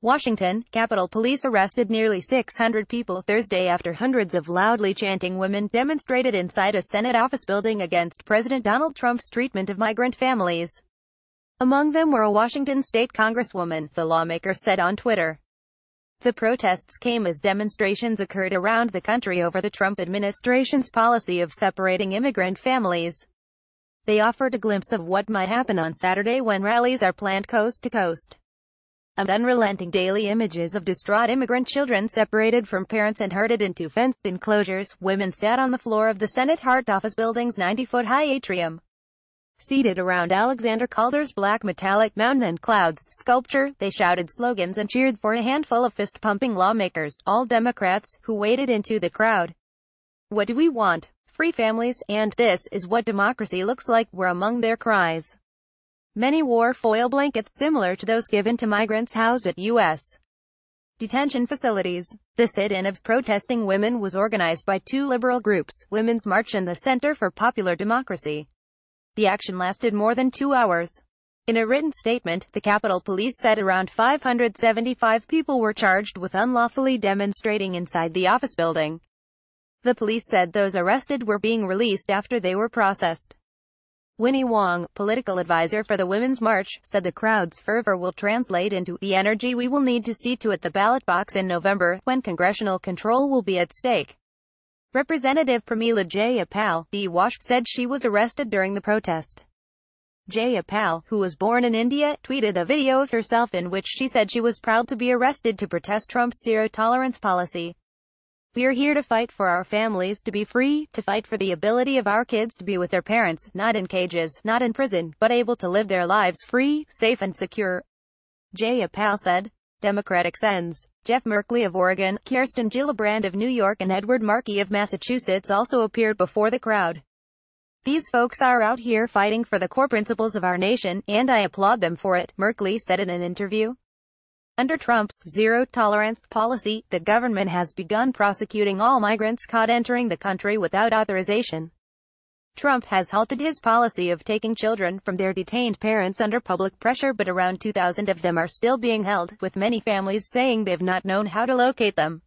Washington, Capitol Police arrested nearly 600 people Thursday after hundreds of loudly chanting women demonstrated inside a Senate office building against President Donald Trump's treatment of migrant families. Among them were a Washington state congresswoman, the lawmaker said on Twitter. The protests came as demonstrations occurred around the country over the Trump administration's policy of separating immigrant families. They offered a glimpse of what might happen on Saturday when rallies are planned coast to coast and unrelenting daily images of distraught immigrant children separated from parents and herded into fenced enclosures, women sat on the floor of the Senate Hart Office Building's 90-foot-high atrium. Seated around Alexander Calder's black metallic mountain and clouds sculpture, they shouted slogans and cheered for a handful of fist-pumping lawmakers, all Democrats, who waded into the crowd. What do we want? Free families, and this is what democracy looks like, were among their cries. Many wore foil blankets similar to those given to migrants housed at U.S. detention facilities. The sit-in of protesting women was organized by two liberal groups, Women's March and the Center for Popular Democracy. The action lasted more than two hours. In a written statement, the Capitol Police said around 575 people were charged with unlawfully demonstrating inside the office building. The police said those arrested were being released after they were processed. Winnie Wong, political advisor for the Women's March, said the crowd's fervor will translate into the energy we will need to see to at the ballot box in November, when congressional control will be at stake. Representative Pramila Jayapal. Wash, said she was arrested during the protest. Jayapal, who was born in India, tweeted a video of herself in which she said she was proud to be arrested to protest Trump's zero-tolerance policy. We're here to fight for our families to be free, to fight for the ability of our kids to be with their parents, not in cages, not in prison, but able to live their lives free, safe and secure. Jayapal said. Democratic Sens. Jeff Merkley of Oregon, Kirsten Gillibrand of New York and Edward Markey of Massachusetts also appeared before the crowd. These folks are out here fighting for the core principles of our nation, and I applaud them for it, Merkley said in an interview. Under Trump's zero-tolerance policy, the government has begun prosecuting all migrants caught entering the country without authorization. Trump has halted his policy of taking children from their detained parents under public pressure but around 2,000 of them are still being held, with many families saying they've not known how to locate them.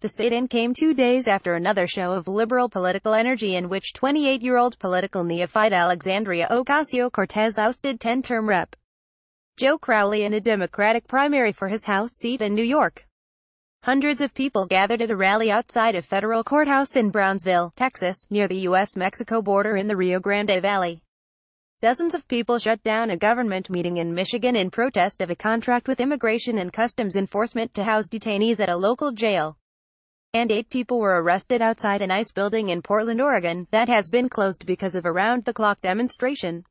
The sit-in came two days after another show of liberal political energy in which 28-year-old political neophyte Alexandria Ocasio-Cortez ousted 10-term Rep. Joe Crowley in a Democratic primary for his House seat in New York. Hundreds of people gathered at a rally outside a federal courthouse in Brownsville, Texas, near the U.S.-Mexico border in the Rio Grande Valley. Dozens of people shut down a government meeting in Michigan in protest of a contract with Immigration and Customs Enforcement to house detainees at a local jail. And eight people were arrested outside an ICE building in Portland, Oregon, that has been closed because of a round-the-clock demonstration.